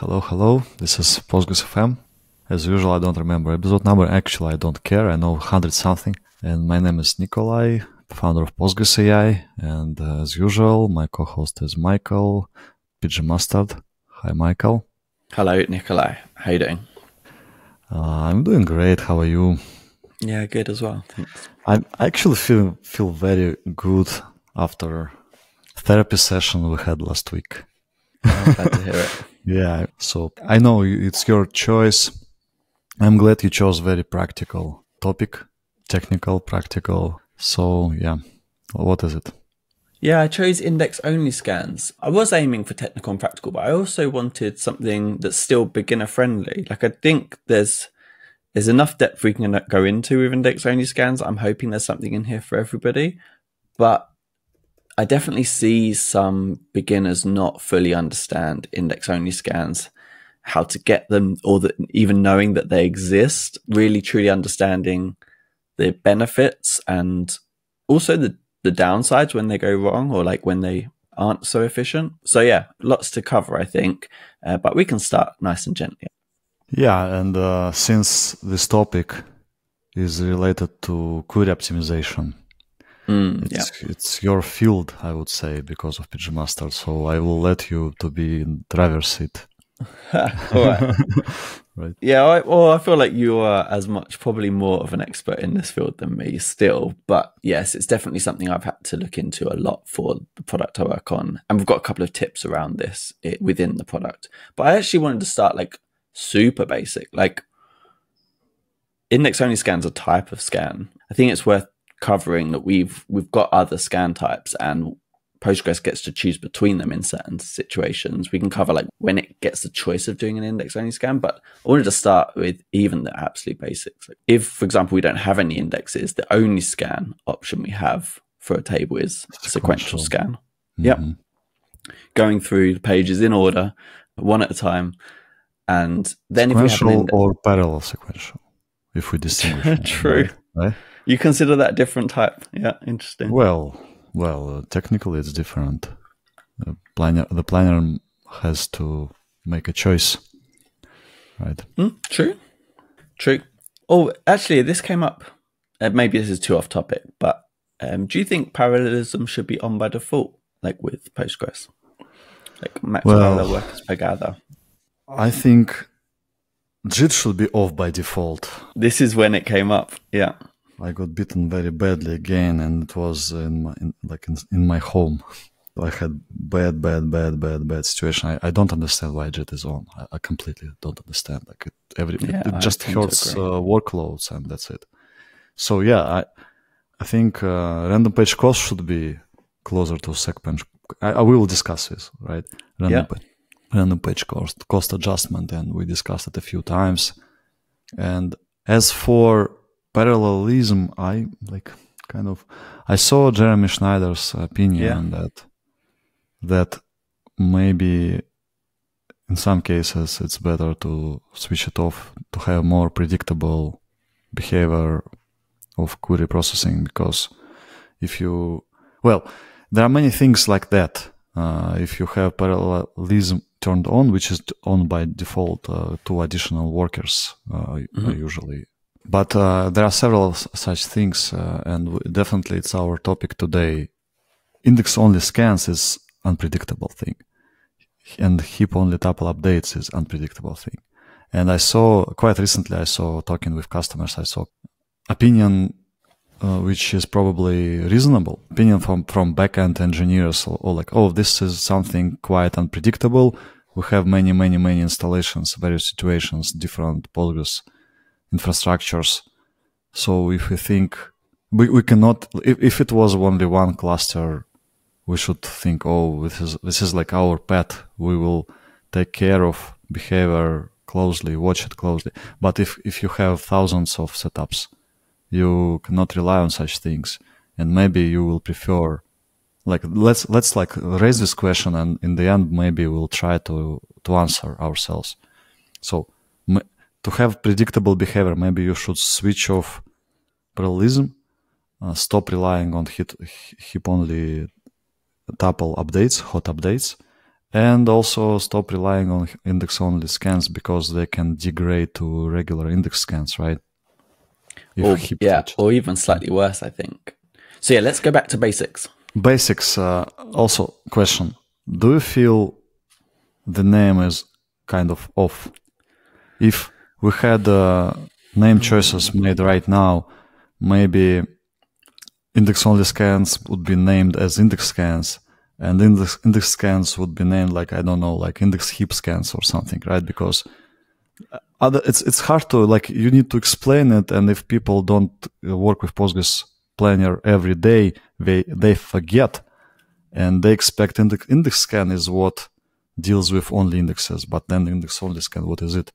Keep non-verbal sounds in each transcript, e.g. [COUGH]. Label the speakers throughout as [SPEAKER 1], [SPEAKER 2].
[SPEAKER 1] Hello, hello. This is Postgres FM. As usual, I don't remember episode number. Actually, I don't care. I know 100 something. And my name is Nikolay, founder of Postgres AI. And uh, as usual, my co-host is Michael, PG Mustard. Hi, Michael.
[SPEAKER 2] Hello, Nikolay. How you doing?
[SPEAKER 1] Uh, I'm doing great. How are you?
[SPEAKER 2] Yeah, good as well. Thanks.
[SPEAKER 1] I actually feel feel very good after therapy session we had last week.
[SPEAKER 2] I'm glad to hear it. [LAUGHS]
[SPEAKER 1] Yeah, so I know it's your choice. I'm glad you chose very practical topic, technical, practical. So yeah, what is it?
[SPEAKER 2] Yeah, I chose index only scans. I was aiming for technical and practical, but I also wanted something that's still beginner friendly. Like I think there's there's enough depth we can go into with index only scans. I'm hoping there's something in here for everybody, but I definitely see some beginners not fully understand index only scans, how to get them, or that even knowing that they exist, really truly understanding the benefits and also the, the downsides when they go wrong or like when they aren't so efficient. So, yeah, lots to cover, I think, uh, but we can start nice and gently.
[SPEAKER 1] Yeah, and uh, since this topic is related to query optimization,
[SPEAKER 2] Mm,
[SPEAKER 1] it's, yeah. it's your field, I would say, because of PG Mustard. So I will let you to be in driver's seat. [LAUGHS]
[SPEAKER 2] right. [LAUGHS] right. Yeah. I, well, I feel like you are as much, probably more of an expert in this field than me still. But yes, it's definitely something I've had to look into a lot for the product I work on. And we've got a couple of tips around this it, within the product. But I actually wanted to start like super basic, like index only scans a type of scan. I think it's worth covering that we've we've got other scan types and Postgres gets to choose between them in certain situations. We can cover like when it gets the choice of doing an index only scan, but I wanted to start with even the absolute basics. Like if, for example, we don't have any indexes, the only scan option we have for a table is sequential, sequential scan. Mm-hmm. Yep. Going through the pages in order, one at a time. And then
[SPEAKER 1] sequential
[SPEAKER 2] if we have
[SPEAKER 1] index- or parallel sequential, if we distinguish. [LAUGHS]
[SPEAKER 2] True.
[SPEAKER 1] right?
[SPEAKER 2] You consider that different type? Yeah, interesting.
[SPEAKER 1] Well, well, uh, technically it's different. The planner, the planner has to make a choice, right?
[SPEAKER 2] Mm, true, true. Oh, actually, this came up. Uh, maybe this is too off topic, but um, do you think parallelism should be on by default, like with Postgres, like max well, parallel workers per gather?
[SPEAKER 1] I think JIT should be off by default.
[SPEAKER 2] This is when it came up. Yeah.
[SPEAKER 1] I got bitten very badly again, and it was in my in, like in, in, my home. [LAUGHS] I had bad, bad, bad, bad, bad situation. I, I don't understand why JIT is on. I, I completely don't understand. Like it, every yeah, it, it just hurts uh, workloads, and that's it. So yeah, I I think uh, random page cost should be closer to SecPage. I, I will discuss this, right? Random,
[SPEAKER 2] yeah.
[SPEAKER 1] random page cost cost adjustment, and we discussed it a few times. And as for parallelism, I like kind of I saw Jeremy Schneider's opinion
[SPEAKER 2] yeah.
[SPEAKER 1] that that maybe in some cases it's better to switch it off to have more predictable behavior of query processing because if you well there are many things like that uh, if you have parallelism turned on which is on by default uh, two additional workers uh, mm-hmm. usually but uh, there are several such things, uh, and definitely it's our topic today. Index only scans is unpredictable thing, and heap only tuple updates is unpredictable thing. And I saw quite recently, I saw talking with customers, I saw opinion uh, which is probably reasonable opinion from from backend engineers or, or, like, oh, this is something quite unpredictable. We have many, many, many installations, various situations, different Postgres infrastructures. So if we think we, we cannot, if, if it was only one cluster, we should think, oh, this is, this is like our pet. We will take care of behavior closely, watch it closely. But if, if you have thousands of setups, you cannot rely on such things. And maybe you will prefer, like, let's, let's like raise this question and in the end, maybe we'll try to, to answer ourselves. So to have predictable behavior, maybe you should switch off parallelism, uh, stop relying on hit, heap only tuple updates, hot updates, and also stop relying on index only scans because they can degrade to regular index scans, right?
[SPEAKER 2] Or, yeah, or even slightly worse, I think. So yeah, let's go back to basics.
[SPEAKER 1] Basics. Uh, also, question: Do you feel the name is kind of off? If we had uh, name choices made right now, maybe index only scans would be named as index scans and index, index scans would be named like i don't know like index heap scans or something right? Because other it's it's hard to like you need to explain it and if people don't work with postgres planner every day they they forget and they expect index, index scan is what deals with only indexes but then index only scan what is it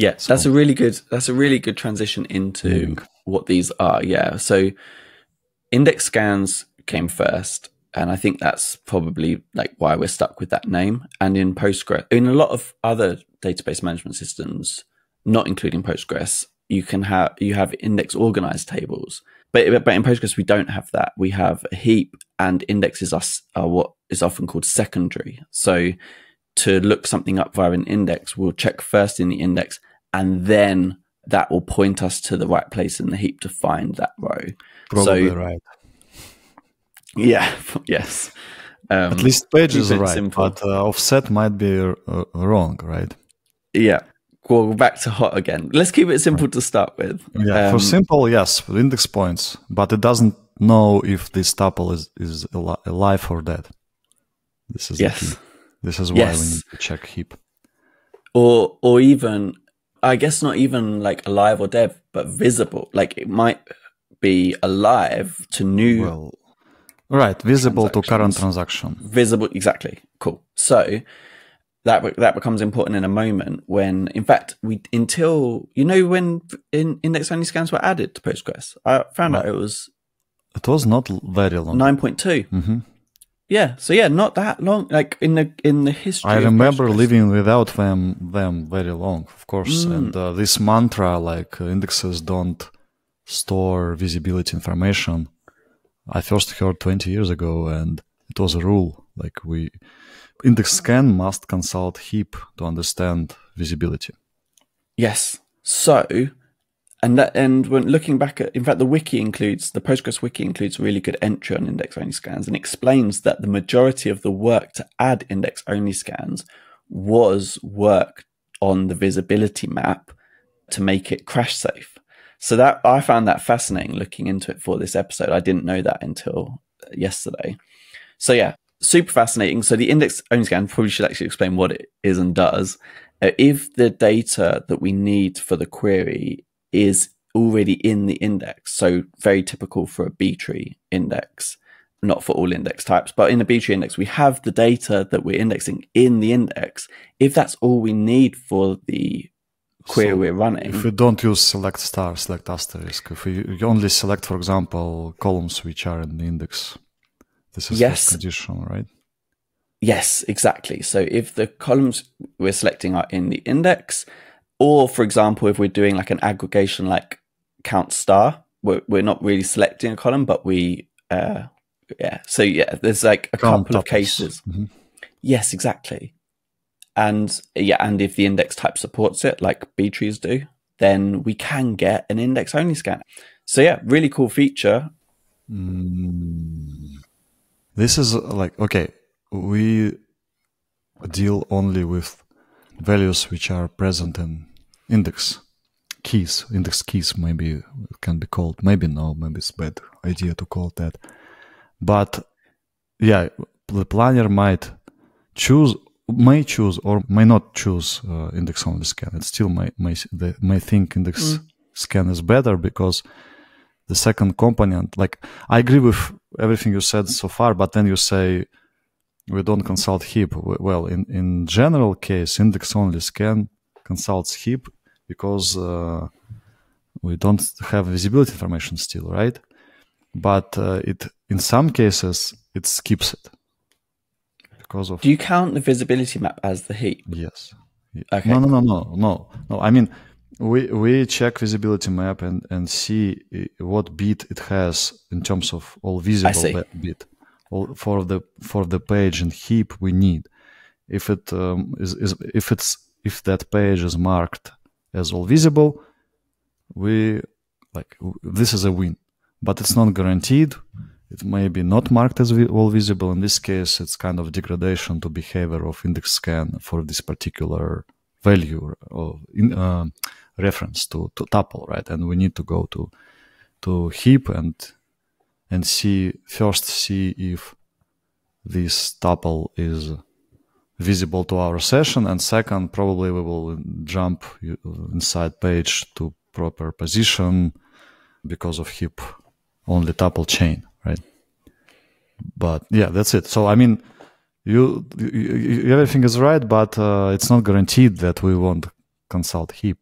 [SPEAKER 2] yeah so, that's a really good that's a really good transition into hmm. what these are yeah so index scans came first and I think that's probably like why we're stuck with that name. And in Postgres, in a lot of other database management systems, not including Postgres, you can have you have index organized tables. But but in Postgres we don't have that. We have a heap, and indexes are, are what is often called secondary. So to look something up via an index, we'll check first in the index, and then that will point us to the right place in the heap to find that row.
[SPEAKER 1] Probably so, right.
[SPEAKER 2] Yeah. [LAUGHS] Yes.
[SPEAKER 1] Um, At least page is right, simple. but uh, offset might be uh, wrong, right?
[SPEAKER 2] Yeah. Well, back to hot again. Let's keep it simple right. to start with.
[SPEAKER 1] Yeah, um, for simple, yes, index points, but it doesn't know if this tuple is is alive or dead. This is yes. This is why yes. we need to check heap.
[SPEAKER 2] Or or even, I guess not even like alive or dead, but visible. Like it might be alive to new well,
[SPEAKER 1] Right, visible to current transaction.
[SPEAKER 2] Visible, exactly. Cool. So that that becomes important in a moment when, in fact, we until you know when in, index only scans were added to Postgres. I found right. out it was.
[SPEAKER 1] It was not very long.
[SPEAKER 2] Nine point two. Mm-hmm. Yeah. So yeah, not that long. Like in the in the history.
[SPEAKER 1] I remember living without them them very long, of course. Mm. And uh, this mantra, like uh, indexes don't store visibility information I first heard 20 years ago, and it was a rule. Like we, index scan must consult heap to understand visibility.
[SPEAKER 2] Yes. So, and that, and when looking back at, in fact, the wiki includes the Postgres wiki includes a really good entry on index only scans and explains that the majority of the work to add index only scans was work on the visibility map to make it crash safe. So that I found that fascinating looking into it for this episode. I didn't know that until yesterday. So yeah, super fascinating. So the index only scan probably should actually explain what it is and does. Uh, if the data that we need for the query is already in the index, so very typical for a B tree index, not for all index types, but in a B tree index, we have the data that we're indexing in the index. If that's all we need for the query so we're running.
[SPEAKER 1] If we don't use select star, select asterisk, if we only select, for example, columns which are in the index, this is yes. condition, right?
[SPEAKER 2] Yes, exactly. So if the columns we're selecting are in the index, or for example, if we're doing like an aggregation like count star, we're, we're not really selecting a column, but we, uh, yeah. So yeah, there's like a count couple of cases. Mm-hmm. Yes, exactly. And yeah, and if the index type supports it, like B trees do, then we can get an index only scan. So yeah, really cool feature.
[SPEAKER 1] Mm. This is like okay, we deal only with values which are present in index keys. Index keys maybe it can be called. Maybe no. Maybe it's bad idea to call that. But yeah, the planner might choose may choose or may not choose uh, index only scan. It still may may they may think index mm. scan is better because the second component. Like I agree with everything you said so far, but then you say we don't consult heap. Well, in in general case, index only scan consults heap because uh, we don't have visibility information still, right? But uh, it in some cases it skips it because of.
[SPEAKER 2] Do you count the visibility map as the heap?
[SPEAKER 1] Yes. Okay. No, no, no, no, no, no. I mean, we we check visibility map and and see what bit it has in terms of all visible bit. All, for the for the page and heap we need. if it um, is, is if it's if that page is marked as all visible, we like this is a win, but it's not guaranteed. It may be not marked as all visible. In this case, it's kind of degradation to behavior of index scan for this particular value or in, uh, reference to, to tuple, right? And we need to go to to heap and and see first see if this tuple is visible to our session. And second probably we will jump inside page to proper position because of heap only tuple chain right? But yeah that's it. So i mean you, you everything is right but uh, it's not guaranteed that we won't consult heap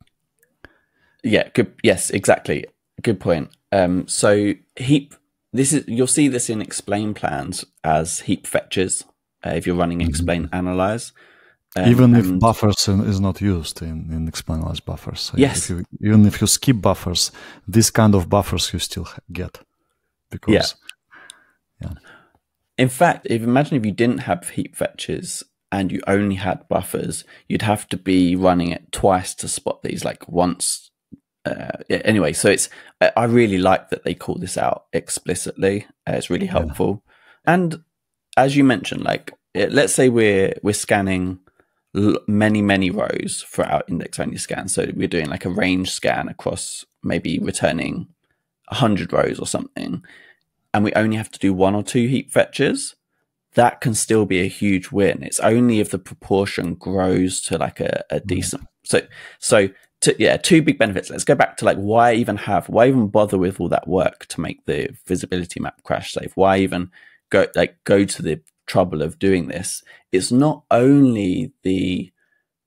[SPEAKER 2] yeah good yes exactly. Good point. Um, so heap this is you'll see this in explain plans as heap fetches uh, if you're running mm-hmm. explain mm-hmm. analyze.
[SPEAKER 1] Um, even if buffers is not used in, in explain analyze buffers.
[SPEAKER 2] Yes.
[SPEAKER 1] If you, even if you skip buffers, this kind of buffers you still get. Because,
[SPEAKER 2] yeah. yeah. In fact, if imagine if you didn't have heap fetches and you only had buffers, you'd have to be running it twice to spot these, like once uh, anyway, so it's I really like that they call this out explicitly. Uh, it's really helpful. Yeah. And as you mentioned, like it, let's say we're we're scanning l- many many rows for our index only scan. So we're doing like a range scan across maybe returning hundred rows or something, and we only have to do one or two heap fetches. That can still be a huge win. It's only if the proportion grows to like a, a decent. So so to, yeah, two big benefits. Let's go back to like why even have why even bother with all that work to make the visibility map crash safe? Why even go like go to the trouble of doing this? It's not only the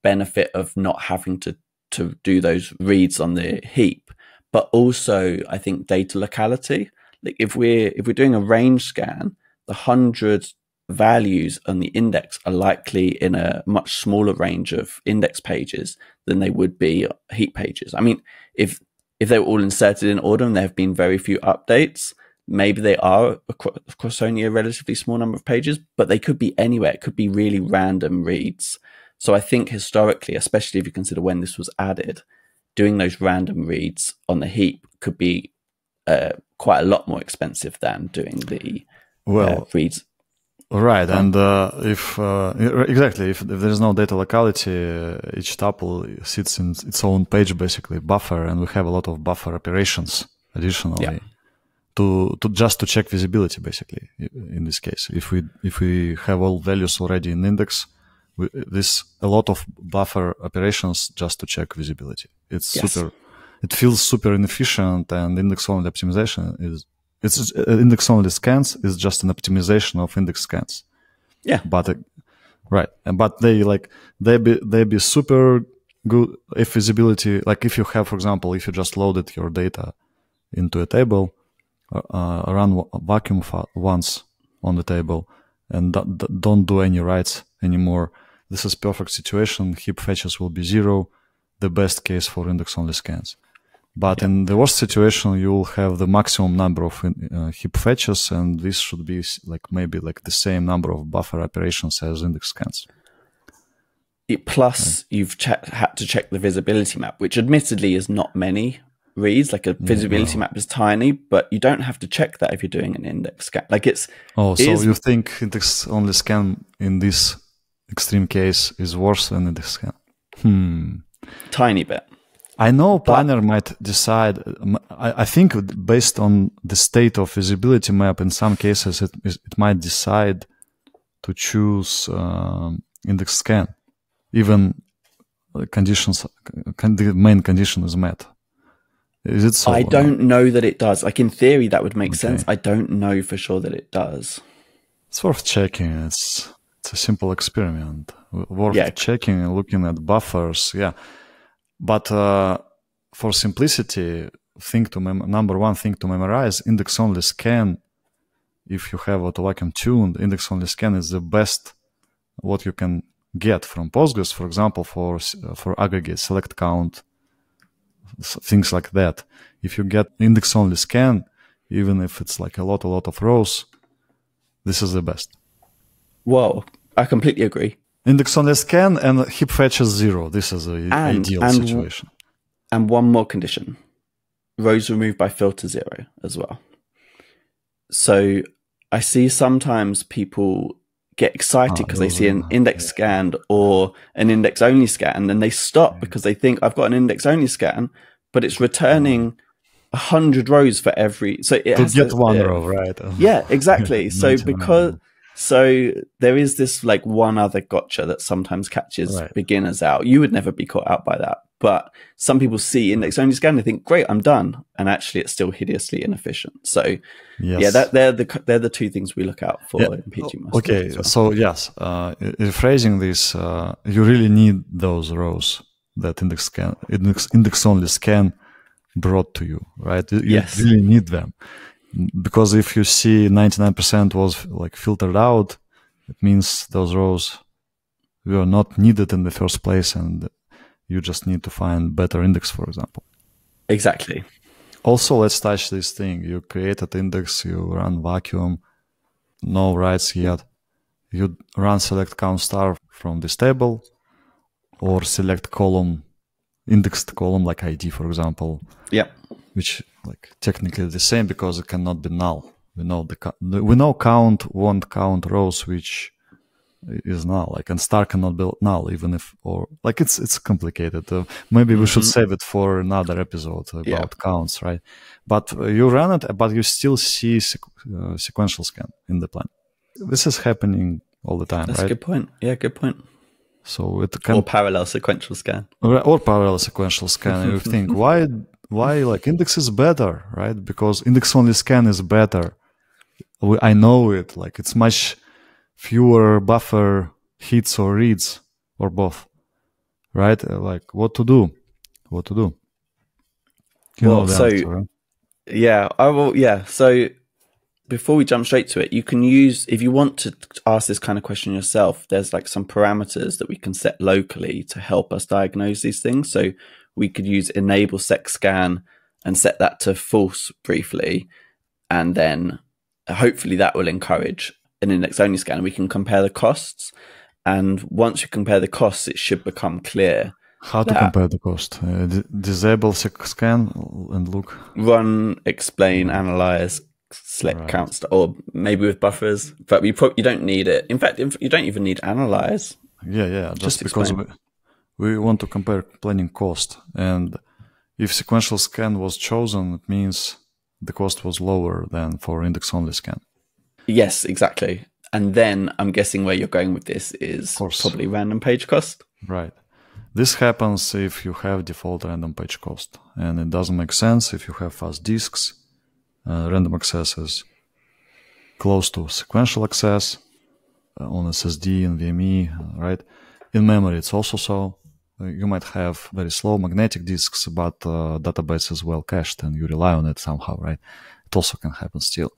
[SPEAKER 2] benefit of not having to to do those reads on the heap, but also I think data locality. Like if we're if we're doing a range scan, the hundred values on the index are likely in a much smaller range of index pages than they would be heap pages. I mean, if if they were all inserted in order and there have been very few updates, maybe they are across only a relatively small number of pages, but they could be anywhere. It could be really random reads. So I think historically, especially if you consider when this was added, doing those random reads on the heap could be uh, quite a lot more expensive than doing the well uh, reads
[SPEAKER 1] Right, and uh, if uh, exactly if, if there is no data locality, uh, each tuple sits in its own page, basically buffer, and we have a lot of buffer operations additionally yeah. To to just to check visibility, basically. In this case, if we if we have all values already in index, we, this a lot of buffer operations just to check visibility. It's yes. super. It feels super inefficient, and index only optimization is it's uh, index only scans is just an optimization of index scans.
[SPEAKER 2] Yeah.
[SPEAKER 1] But uh, right, but they like they be they be super good if visibility like if you have for example if you just loaded your data into a table, uh, uh run vacuum once on the table and don't do any writes anymore. This is perfect situation. Heap fetches will be zero, the best case for index only scans. But yeah. in the worst situation, you will have the maximum number of uh, heap fetches, and this should be like maybe like the same number of buffer operations as index scans.
[SPEAKER 2] It, plus, you've had to check the visibility map, which admittedly is not many reads. Like a visibility map is tiny, but you don't have to check that if you're doing an index scan. Like it's
[SPEAKER 1] oh, so is, you think index only scan in this extreme case is worse than index scan? Hmm,
[SPEAKER 2] tiny bit.
[SPEAKER 1] I know planner might decide. I, I, think based on the state of visibility map, in some cases it, it might decide to choose um, index scan, even the conditions. The main condition is met. Is it so?
[SPEAKER 2] I don't know that it does. Like in theory, that would make okay. sense. I don't know for sure that it does.
[SPEAKER 1] It's worth checking. It's it's a simple experiment. Worth yeah. checking and looking at buffers. Yeah but uh, for simplicity, thing to mem- number one thing to memorize: index only scan. If you have auto vacuum tuned, index only scan is the best what you can get from Postgres, for example, for for aggregate select count, things like that. If you get index only scan, even if it's like a lot, a lot of rows, this is the best.
[SPEAKER 2] Whoa, I completely agree.
[SPEAKER 1] Index only scan and heap fetches zero. This is an ideal and, situation.
[SPEAKER 2] And one more condition rows removed by filter zero as well. So I see sometimes people get excited because oh, they see an index scanned or an index only scan and they stop because they think I've got an index only scan, but it's returning a hundred rows for every. So it
[SPEAKER 1] to get to, one uh, row, right?
[SPEAKER 2] Yeah, exactly. [LAUGHS] so because so there is this like one other gotcha that sometimes catches right. beginners out. You would never be caught out by that. But some people see index only scan and they think, great, I'm done. And actually it's still hideously inefficient. So yes. yeah, that, they're the they're the two things we look out for yeah. in PG
[SPEAKER 1] Mustard. Okay. Well. So yes, uh, rephrasing this, uh, you really need those rows that index scan index, index only scan brought to you, right? You yes. really need them because if you see 99% was like filtered out, it means those rows were not needed in the first place and you just need to find better index, for example.
[SPEAKER 2] Exactly.
[SPEAKER 1] Also, let's touch this thing. You created index, you run vacuum, no writes yet. You run select count star from this table or select column, indexed column like ID, for example.
[SPEAKER 2] Yeah.
[SPEAKER 1] Which like technically the same because it cannot be null. We know the, we know count won't count rows which is null. Like and star cannot be null even if or like it's it's complicated. Uh, maybe we mm-hmm. should save it for another episode about yeah. counts, right? But uh, you run it, but you still see sequ- uh, sequential scan in the plan. This is happening all the time.
[SPEAKER 2] That's
[SPEAKER 1] right?
[SPEAKER 2] a good point. Yeah, good point.
[SPEAKER 1] So it can
[SPEAKER 2] or parallel sequential scan
[SPEAKER 1] or, or parallel sequential scan. you [LAUGHS] think why why like index is better, right? Because index only scan is better. I know it. Like it's much fewer buffer hits or reads or both, right? Uh, like what to do, what to do.
[SPEAKER 2] You well, so answer, right? yeah, I will. Yeah, so before we jump straight to it, you can use if you want to ask this kind of question yourself. There's like some parameters that we can set locally to help us diagnose these things. So we could use enable seq scan and set that to false briefly. And then hopefully that will encourage an index only scan. We can compare the costs. And once you compare the costs, it should become clear.
[SPEAKER 1] How to compare the cost? Uh, disable scan and look.
[SPEAKER 2] Run, explain, analyze, select right. count, or maybe with buffers. But you pro- you don't need it. In fact, you don't even need analyze.
[SPEAKER 1] Yeah, yeah. Just, just because we, we want to compare planning cost. And if sequential scan was chosen, it means the cost was lower than for index only scan.
[SPEAKER 2] Yes, exactly. And then I'm guessing where you're going with this is probably random page cost.
[SPEAKER 1] Right. This happens if you have default random page cost. And it doesn't make sense if you have fast disks, uh, random access is close to sequential access uh, on SSD and NVMe, right? In memory, it's also so you might have very slow magnetic disks, but uh, database is well cached and you rely on it somehow, right? It also can happen still.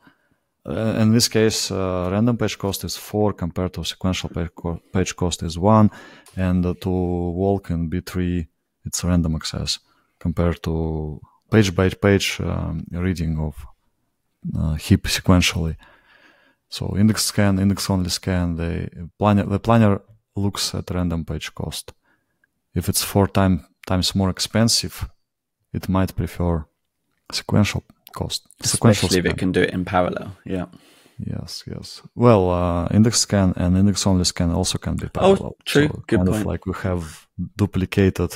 [SPEAKER 1] Uh, in this case, uh, random page cost is 4 compared to sequential page, co- page cost is 1. And uh, to walk in B tree, it's random access compared to page by page um, reading of uh, heap sequentially. So index scan, index only scan, the planner, the planner looks at random page cost if it's four time, times more expensive, it might prefer sequential cost.
[SPEAKER 2] Sequential Especially scan. if it can do it in parallel. Yeah.
[SPEAKER 1] Yes, yes. Well, uh, index scan and index only scan also can be oh, parallel.
[SPEAKER 2] Oh, true. So Good
[SPEAKER 1] kind
[SPEAKER 2] point.
[SPEAKER 1] of like we have duplicated.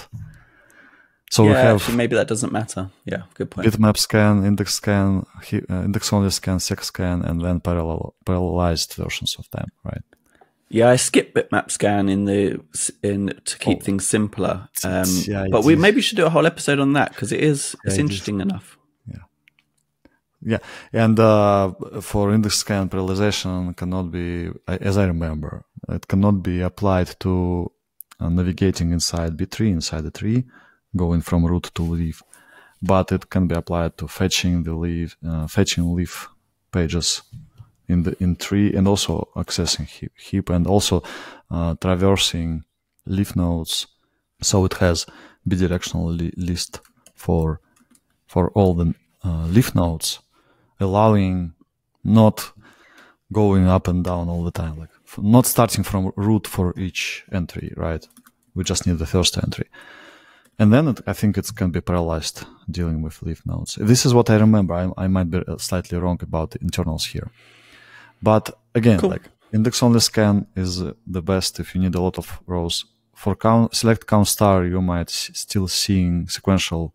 [SPEAKER 1] So
[SPEAKER 2] yeah,
[SPEAKER 1] we have
[SPEAKER 2] actually, maybe that doesn't matter. Yeah, good point.
[SPEAKER 1] Bitmap scan, index scan, uh, index only scan, seq scan, and then parallel parallelized versions of them, right?
[SPEAKER 2] Yeah, I skip bitmap scan in the in to keep oh. things simpler. Um, yeah, but we maybe should do a whole episode on that because it is yeah, it's interesting enough.
[SPEAKER 1] Yeah, and uh, for index scan parallelization cannot be, as I remember, it cannot be applied to uh, navigating inside B tree inside the tree, going from root to leaf, but it can be applied to fetching the leaf, uh, fetching leaf pages in the in tree and also accessing heap, heap and also uh, traversing leaf nodes. So it has bidirectional li- list for for all the uh, leaf nodes, allowing not going up and down all the time. Like not starting from root for each entry, right? We just need the first entry. And then it, I think it can be parallelized dealing with leaf nodes. This is what I remember. I, I might be uh, slightly wrong about the internals here. But again, cool. like index only scan is uh, the best if you need a lot of rows. For count, select count star, you might still seeing sequential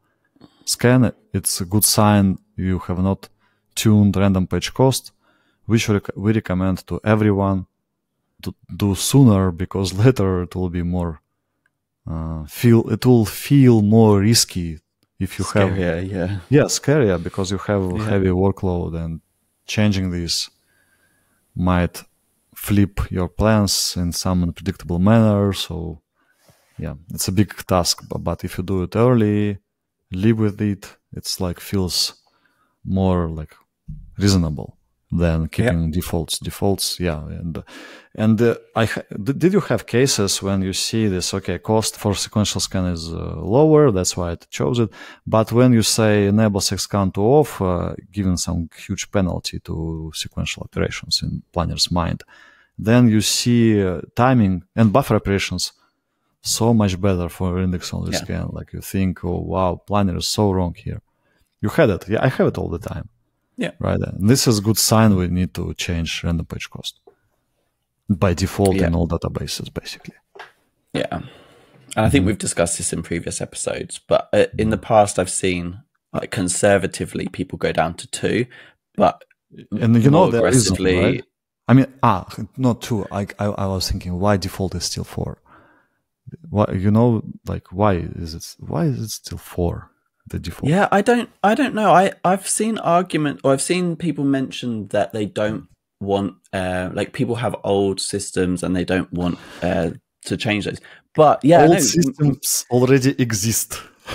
[SPEAKER 1] scan. It's a good sign you have not tuned random page cost, which we recommend to everyone to do sooner because [LAUGHS] later it will be more uh, feel it will feel more risky if you
[SPEAKER 2] scarier,
[SPEAKER 1] have
[SPEAKER 2] yeah
[SPEAKER 1] yeah scarier because you have yeah. heavy workload and changing this might flip your plans in some unpredictable manner so yeah it's a big task but, but if you do it early live with it it's like feels more like reasonable than keeping yeah. defaults. Defaults, yeah, and and uh, I did you have cases when you see this? Okay, cost for sequential scan is uh, lower, that's why it chose it. But when you say enable scan to off, uh, giving some huge penalty to sequential operations in planner's mind, then you see uh, timing and buffer operations so much better for index only yeah. scan. Like you think, oh wow, planner is so wrong here. You had it, yeah, I have it all the time
[SPEAKER 2] yeah.
[SPEAKER 1] Right. And this is a good sign we need to change random page cost by default yeah. in all databases, basically.
[SPEAKER 2] Yeah. And I think mm-hmm. we've discussed this in previous episodes, but uh, in the past, I've seen like conservatively people go down to two, but
[SPEAKER 1] and you know aggressively. Reason, right? I mean, ah, not two. I, I, I was thinking why default is still four. Why you know like why is it why is it still four? The default.
[SPEAKER 2] Yeah, I don't I don't know. I I've seen argument or I've seen people mention that they don't want uh like people have old systems and they don't want uh to change those. But yeah,
[SPEAKER 1] old no, systems already exist. [LAUGHS]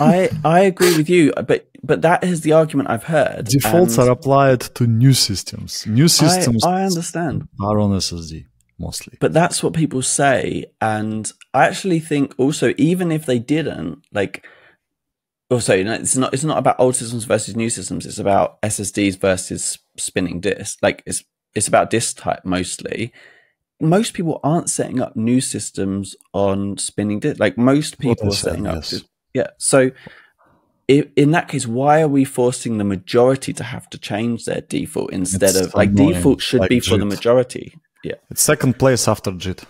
[SPEAKER 2] I I agree with you, but but that is the argument I've heard.
[SPEAKER 1] Defaults are applied to new systems. New systems
[SPEAKER 2] I, I understand
[SPEAKER 1] are on SSD mostly.
[SPEAKER 2] But that's what people say, and I actually think also even if they didn't, like also it's not it's not about old systems versus new systems. It's about ssds versus spinning disk like it's it's about disk type mostly. Most people aren't setting up new systems on spinning disk like most people are setting up yes. yeah. So if, in that case why are we forcing the majority to have to change their default instead it's of like annoying. default should like be JIT. for the majority? Yeah.
[SPEAKER 1] It's second place after JIT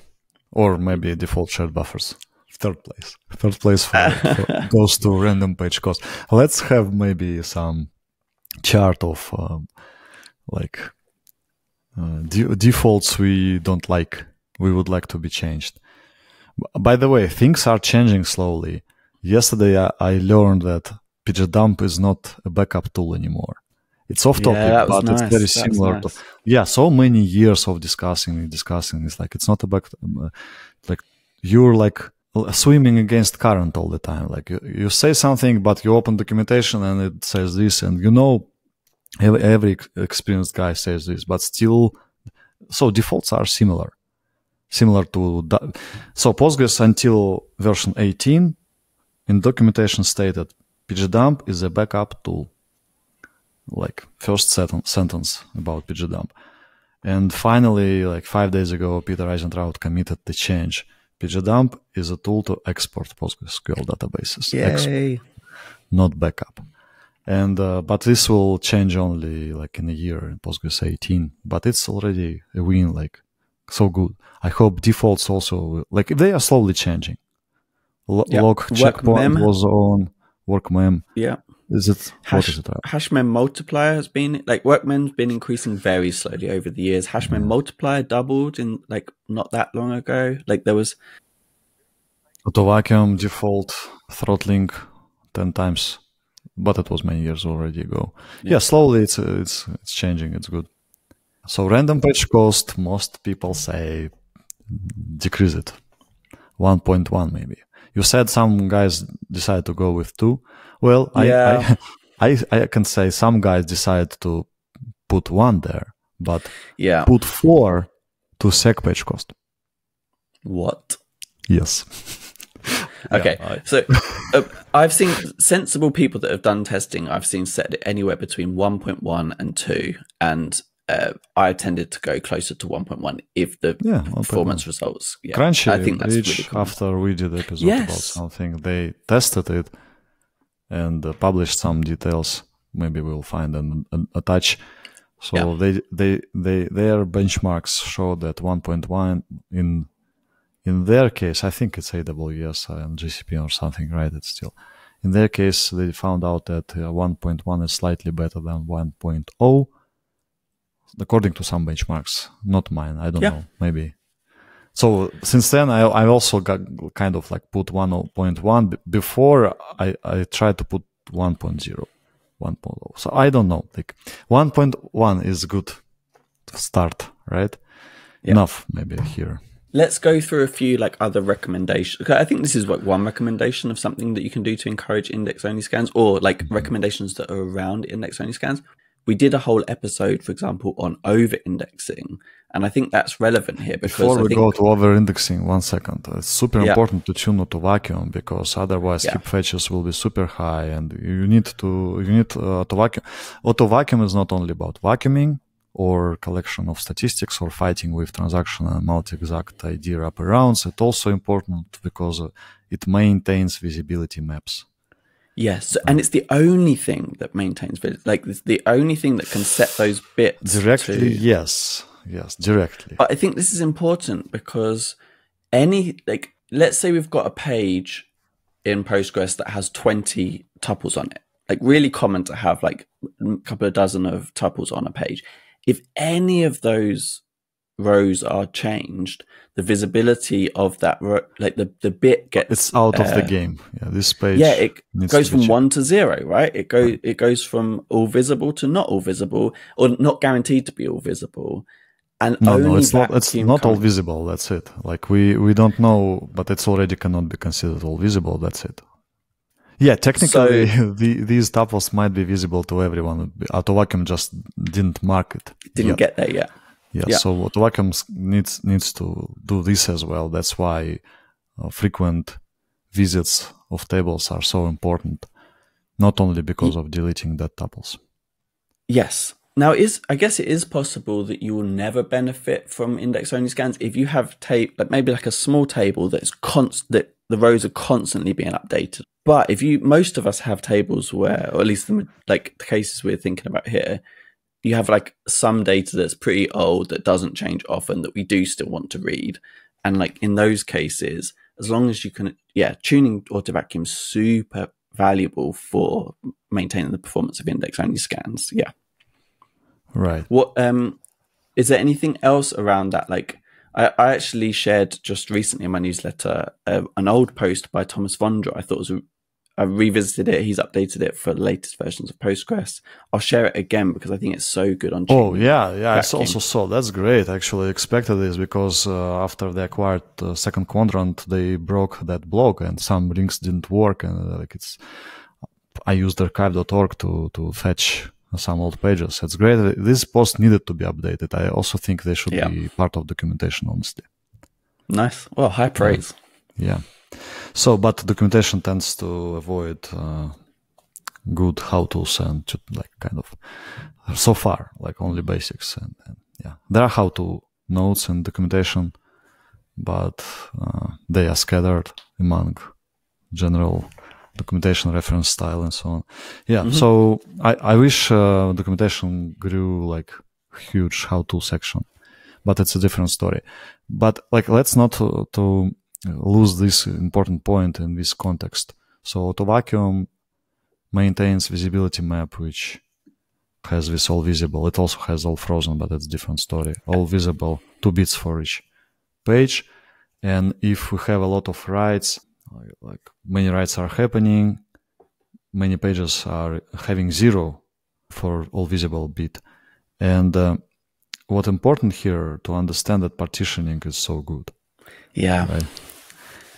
[SPEAKER 1] or maybe default shared buffers third place. Third place for, for [LAUGHS] goes to random page cost. Let's have maybe some chart of um, like uh, de- defaults we don't like. We would like to be changed. By the way, things are changing slowly. Yesterday, I, I learned that pg_dump is not a backup tool anymore. It's off topic, yeah, but nice. it's very similar nice. to yeah. So many years of discussing, discussing. It's like it's not a back, uh, like you're like swimming against current all the time. Like you, you say something, but you open documentation and it says this, and you know, every, every experienced guy says this, but still, so defaults are similar, similar to that. so Postgres until version 18 in documentation stated pg_dump is a backup tool. Like first sentence about pg_dump. And finally, like five days ago, Peter Eisentraut committed the change pg_dump is a tool to export PostgreSQL databases.
[SPEAKER 2] Yay. Export,
[SPEAKER 1] not backup. And uh, but this will change only like in a year in Postgres 18. But it's already a win, like so good. I hope defaults also like they are slowly changing. L- yep. Log work checkpoint mem. was on work mem.
[SPEAKER 2] Yeah.
[SPEAKER 1] Is it
[SPEAKER 2] hash,
[SPEAKER 1] is it?
[SPEAKER 2] Hashmem multiplier has been like workmem's been increasing very slowly over the years. Hashmem yeah. Mm. multiplier doubled in like not that long ago. Like there was
[SPEAKER 1] AutoVacuum default throttling ten times, but it was many years already ago. Yeah, yeah slowly it's it's it's changing. It's good. So random page cost, most people say decrease it, one point one maybe. You said some guys decide to go with two. Well, yeah. I, [LAUGHS] I, I can say some guys decide to put one there, but
[SPEAKER 2] yeah,
[SPEAKER 1] put four to seq page cost.
[SPEAKER 2] What?
[SPEAKER 1] Yes. [LAUGHS]
[SPEAKER 2] okay, yeah, I... so uh, I've seen sensible people that have done testing. I've seen set it anywhere between 1.1 and 2, and uh, I tended to go closer to 1.1 if the
[SPEAKER 1] yeah,
[SPEAKER 2] performance results. Yeah,
[SPEAKER 1] Crunchy, I think that's really cool. after we did the episode yes. about something, they tested it and uh, published some details. Maybe we'll find and attach. So yeah. they they they their benchmarks show that 1.1 in in their case, I think it's AWS and GCP or something, right? It's still in their case they found out that uh, 1.1 is slightly better than 1.0 according to some benchmarks, not mine. I don't yeah. know, maybe. So since then, I I also got kind of like put 1.1 before I I tried to put 1.0, 1.0. So I don't know. Like 1.1 is good to start, right? Yeah. Enough maybe here.
[SPEAKER 2] Let's go through a few like other recommendations. Okay, I think this is like one recommendation of something that you can do to encourage index only scans or like mm-hmm. recommendations that are around index only scans we did a whole episode, for example, on over indexing. And I think that's relevant here because
[SPEAKER 1] before we
[SPEAKER 2] think,
[SPEAKER 1] go to over indexing, one second. It's super yeah. important to tune auto vacuum because otherwise yeah. heap fetches will be super high and you need to, you need uh, auto vacuum. Auto vacuum is not only about vacuuming or collection of statistics or fighting with transaction and MultiXact ID wraparounds. It's also important because it maintains visibility maps.
[SPEAKER 2] Yes, and it's the only thing that maintains like it's the only thing that can set those bits
[SPEAKER 1] directly. To, yes, yes, directly.
[SPEAKER 2] But I think this is important because any like let's say we've got a page in Postgres that has twenty tuples on it. Like really common to have like a couple of dozen of tuples on a page. If any of those rows are changed, the visibility of that like the the bit gets
[SPEAKER 1] it's out uh, of the uh, game. Yeah, this page.
[SPEAKER 2] Yeah, it goes from one to zero, right? It goes it goes from all visible to not all visible, or not guaranteed to be all visible. And
[SPEAKER 1] no, no, it's not. It's not all visible. That's it. Like we we don't know, but it's already cannot be considered all visible. That's it. Yeah, technically, so, [LAUGHS] the, these tuples might be visible to everyone. AutoVacuum just didn't mark it.
[SPEAKER 2] Didn't yet. get there yet.
[SPEAKER 1] Yeah, yeah. so vacuum needs needs to do this as well. That's why uh, frequent visits of tables are so important, not only because of deleting dead tuples.
[SPEAKER 2] Yes. Now, is I guess it is possible that you will never benefit from index only scans if you have tape, like maybe like a small table that's const that the rows are constantly being updated. But if you, most of us have tables where, or at least the like the cases we're thinking about here, you have like some data that's pretty old that doesn't change often that we do still want to read. And like in those cases, as long as you can, yeah, tuning auto vacuum super valuable for maintaining the performance of index only scans. Yeah.
[SPEAKER 1] Right.
[SPEAKER 2] What, um, is there anything else around that? Like, I, I actually shared just recently in my newsletter uh, an old post by Tomas Vondra I thought was I revisited it. He's updated it for the latest versions of Postgres. I'll share it again because I think it's so good on.
[SPEAKER 1] Oh yeah, yeah. I also saw that's great. Actually, expected this because uh, after they acquired uh, 2ndQuadrant, they broke that blog and some links didn't work. And uh, like it's, I used archive.org to to fetch some old pages. It's great. This post needed to be updated. I also think they should yeah. be part of documentation. Honestly.
[SPEAKER 2] Nice. Well, high praise.
[SPEAKER 1] yeah. So, but documentation tends to avoid uh, good how-tos and to, like kind of so far like only basics and, and yeah, there are how-to notes and documentation, but uh, they are scattered among general documentation reference style and so on. Yeah, mm-hmm. so I, I wish uh, documentation grew like huge how-to section, but it's a different story. But like, let's not to, to lose this important point in this context. So AutoVacuum maintains visibility map, which has this all visible. It also has all frozen, but it's different story. All visible, two bits for each page. And if we have a lot of writes, like many writes are happening, many pages are having zero for all visible bit. And uh, what important here to understand that partitioning is so good.
[SPEAKER 2] Yeah. Right?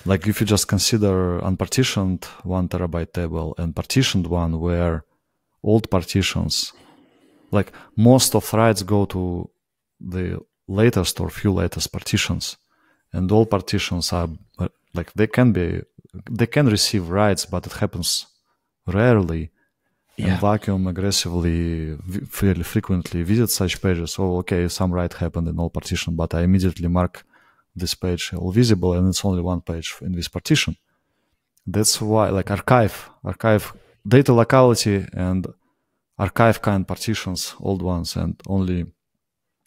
[SPEAKER 1] Like if you just consider unpartitioned one terabyte table and partitioned one where old partitions like most of writes go to the latest or few latest partitions and all partitions are like they can be they can receive writes but it happens rarely yeah. and vacuum aggressively, fairly frequently visit such pages. Oh, okay, some write happened in all partition, but I immediately mark this page all visible and it's only one page in this partition. That's why, like archive, archive data locality and archive kind partitions, old ones, and only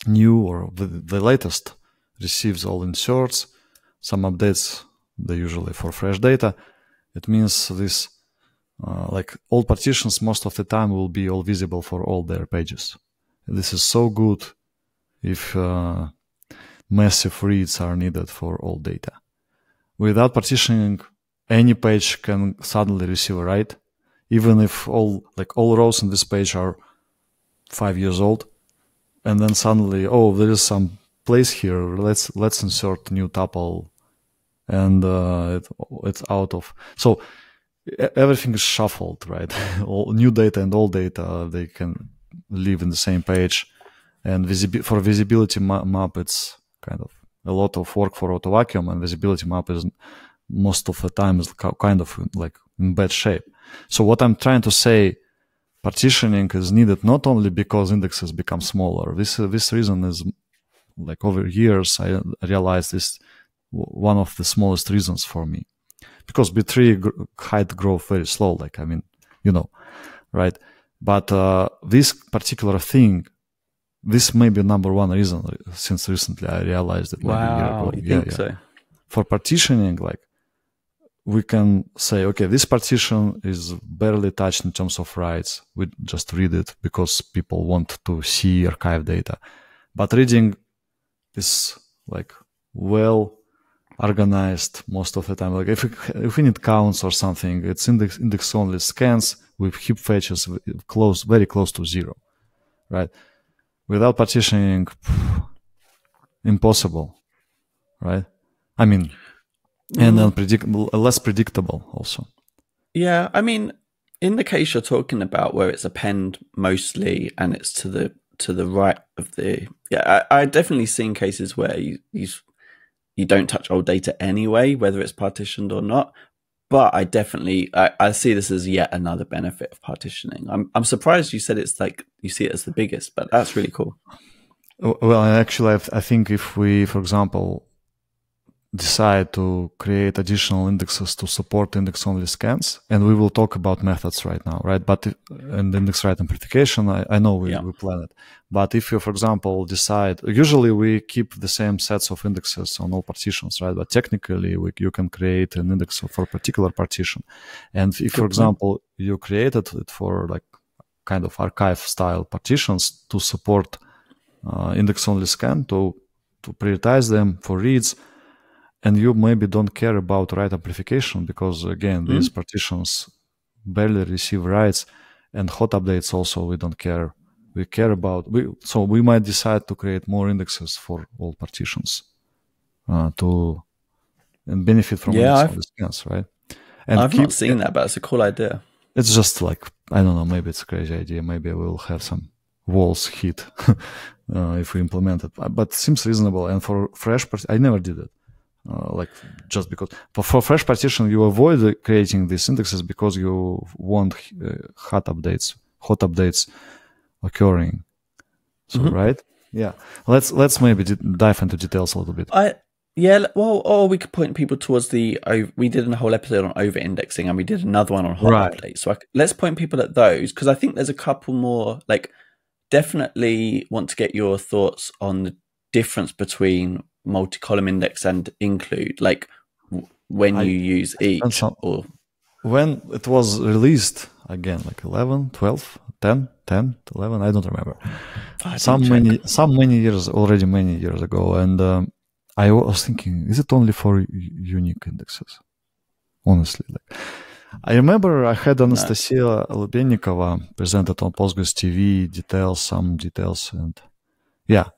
[SPEAKER 1] new or the, the latest receives all inserts, some updates, they usually for fresh data. It means this uh, like all partitions most of the time will be all visible for all their pages. This is so good if uh, massive reads are needed for all data. Without partitioning, any page can suddenly receive a write, even if all like all rows in this page are five years old, and then suddenly, oh, there is some place here. Let's let's insert new tuple, and uh, it, it's out of so everything is shuffled, right? [LAUGHS] all new data and old data they can live in the same page, and for visibility ma- map, it's kind of a lot of work for auto vacuum, and visibility map is most of the time is kind of like in bad shape. So what I'm trying to say, partitioning is needed not only because indexes become smaller. This this reason is like over years I realized this one of the smallest reasons for me because B-tree gr- height growth very slow. Like, I mean, you know, right? But uh, this particular thing, this may be number one reason since recently I realized it.
[SPEAKER 2] Wow, you yeah, think yeah. so?
[SPEAKER 1] For partitioning, like we can say, okay, this partition is barely touched in terms of writes. We just read it because people want to see archive data. But reading is like well organized most of the time. Like if we, if we need counts or something, it's index index only scans with heap fetches close, very close to zero, right? Without partitioning, impossible, right? I mean, and mm. unpredictable, less predictable also.
[SPEAKER 2] Yeah, I mean, in the case you're talking about, where it's append mostly and it's to the to the right of the yeah, I, I definitely seen cases where you you you don't touch old data anyway, whether it's partitioned or not. But I definitely I, I see this as yet another benefit of partitioning. I'm I'm surprised you said it's like you see it as the biggest, but that's really cool.
[SPEAKER 1] Well, actually, I think if we, for example, decide to create additional indexes to support index only scans and we will talk about methods right now right? But and index write amplification I, I know we, yeah. we plan it. But if you for example decide usually we keep the same sets of indexes on all partitions right? But technically we, you can create an index for a particular partition. And if for example you created it for like kind of archive style partitions to support uh, index only scan to to prioritize them for reads and you maybe don't care about write amplification because again mm-hmm. these partitions barely receive writes and hot updates also we don't care. We care about we so we might decide to create more indexes for all partitions uh, to and benefit from
[SPEAKER 2] yeah
[SPEAKER 1] scans, right?
[SPEAKER 2] And i've keep, not seen that but it's a cool idea.
[SPEAKER 1] It's just like i don't know maybe it's a crazy idea. Maybe we'll have some walls hit [LAUGHS] uh, if we implement it. But it seems reasonable. And for fresh part- i never did it uh, like just because for, for, fresh partition you avoid creating these indexes because you want uh, hot updates hot updates occurring. So mm-hmm. right? Yeah. Let's let's maybe dive into details a little bit.
[SPEAKER 2] I yeah well or we could point people towards the we did a whole episode on over indexing and we did another one on hot right. updates. So I, let's point people at those because i think there's a couple more like definitely want to get your thoughts on the difference between multi-column index and include like when I, you use each or
[SPEAKER 1] when it was released again like 11 12 10 10 11 i don't remember I some many check. some many years already many years ago and um, i was thinking is it only for unique indexes honestly like I remember I had Anastasia no. Presented on Postgres TV details, some details, and yeah,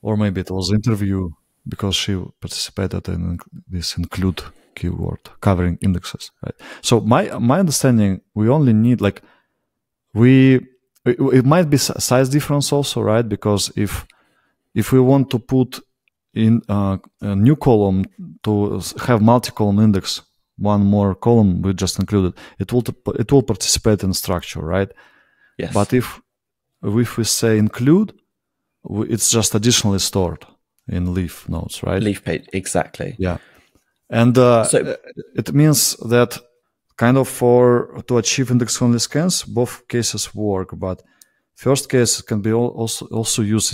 [SPEAKER 1] or maybe it was interview because she participated in this include keyword covering indexes right? So my my understanding we only need like we it, it might be size difference also right? Because if if we want to put in uh, a new column to have multi-column index one more column we just included it will it will participate in structure right?
[SPEAKER 2] Yes.
[SPEAKER 1] But if if we say include, it's just additionally stored in leaf nodes, right?
[SPEAKER 2] Leaf page, exactly.
[SPEAKER 1] Yeah. And uh, so, it means that kind of for to achieve index only scans, both cases work, but first case can be also also used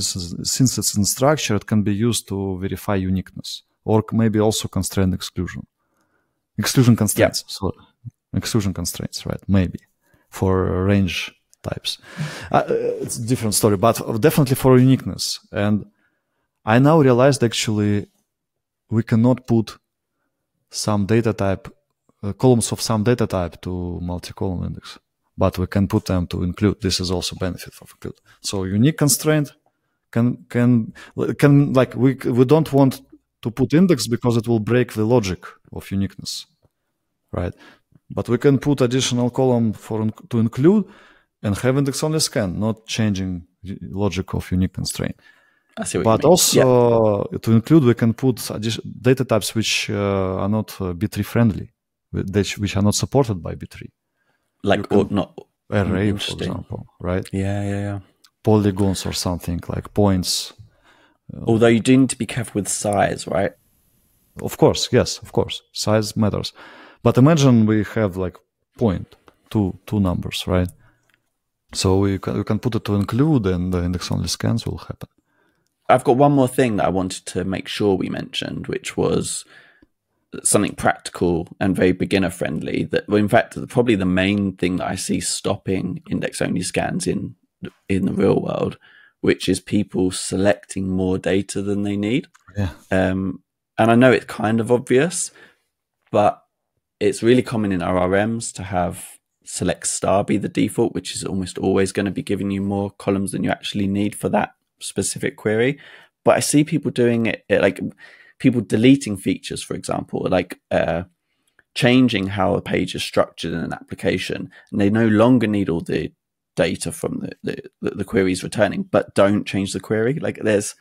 [SPEAKER 1] since it's in structure, it can be used to verify uniqueness or maybe also constraint exclusion. Exclusion constraints. Yeah. So exclusion constraints, right? Maybe for range types. Uh, it's a different story, but definitely for uniqueness. And I now realized actually we cannot put some data type, uh, columns of some data type to multi-column index, but we can put them to include. This is also benefit of include. So unique constraint can, can, can like we, we don't want to put index because it will break the logic of uniqueness, right? But we can put additional column for to include and have index only scan, not changing logic of unique constraint. But also yeah. to include, we can put data types which uh, are not uh, B-tree friendly, which are not supported by B-tree.
[SPEAKER 2] Like or not
[SPEAKER 1] array, for example, right?
[SPEAKER 2] Yeah, yeah, yeah.
[SPEAKER 1] Polygons or something like points.
[SPEAKER 2] Although you do need to be careful with size, right?
[SPEAKER 1] Of course, yes, of course, size matters. But imagine we have like point two two numbers, right? So we can, we can put it to include and the index only scans will happen.
[SPEAKER 2] I've got one more thing that I wanted to make sure we mentioned, which was something practical and very beginner friendly. That, well, in fact, probably the main thing that I see stopping index only scans in in the real world, which is people selecting more data than they need.
[SPEAKER 1] Yeah.
[SPEAKER 2] Um, and I know it's kind of obvious, but it's really common in ORMs to have select star be the default, which is almost always going to be giving you more columns than you actually need for that specific query. But I see people doing it, like people deleting features, for example, like uh, changing how a page is structured in an application, and they no longer need all the data from the, the, the query is returning, but don't change the query. Like there's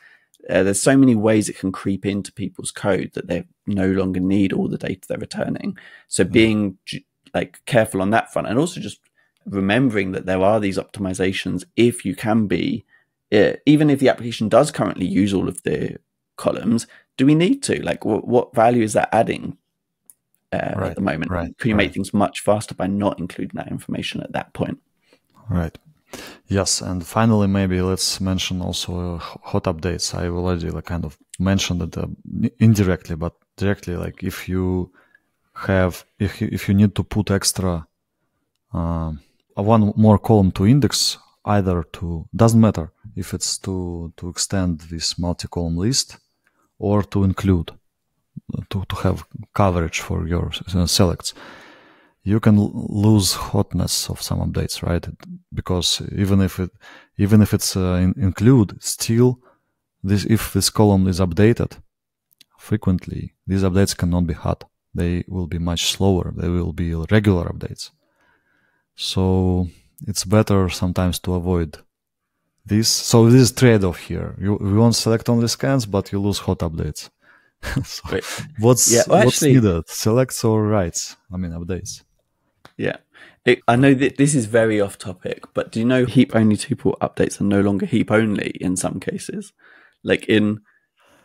[SPEAKER 2] uh, there's so many ways it can creep into people's code that they no longer need all the data they're returning. So mm. being like careful on that front, and also just remembering that there are these optimizations if you can be, uh, even if the application does currently use all of the columns, do we need to? Like, what, what value is that adding uh, right, at the moment?
[SPEAKER 1] Right,
[SPEAKER 2] Could you
[SPEAKER 1] right.
[SPEAKER 2] make things much faster by not including that information at that point?
[SPEAKER 1] Right. Yes, and finally, maybe let's mention also uh, hot updates. I already like kind of mentioned it uh, indirectly, but directly, like if you have if you, if you need to put extra uh, one more column to index, either to doesn't matter if it's to to extend this multi-column list or to include to to have coverage for your uh, selects you can lose hotness of some updates, right? Because even if it, even if it's uh, in, include, still, this if this column is updated frequently, these updates cannot be hot. They will be much slower. They will be regular updates. So it's better sometimes to avoid this. So this is trade-off here. You, you want select only scans, but you lose hot updates. [LAUGHS] so what's yeah, well, what's actually, needed? Selects or writes? I mean updates.
[SPEAKER 2] Yeah. It, I know that this is very off topic, but do you know heap only tuple updates are no longer heap only in some cases? Like in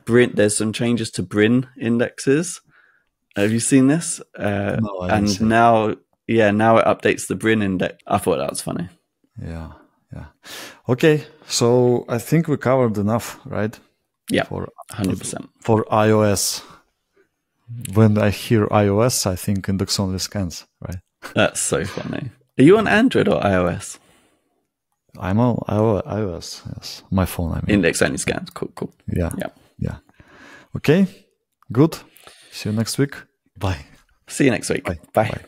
[SPEAKER 2] Brin, there's some changes to Brin indexes. Have you seen this? Uh, no, and now, yeah, now it updates the Brin index. I thought that was funny.
[SPEAKER 1] Yeah, yeah. Okay, so I think we covered enough, right?
[SPEAKER 2] Yeah, for hundred percent
[SPEAKER 1] for iOS. When I hear iOS, I think index only scans, right?
[SPEAKER 2] That's so funny. Are you on Android or iOS?
[SPEAKER 1] I'm on iOS. Yes, my phone. I mean,
[SPEAKER 2] index only scans. Cool, cool.
[SPEAKER 1] Yeah, yeah, yeah. Okay, good. See you next week. Bye.
[SPEAKER 2] See you next week. Bye. Bye. Bye.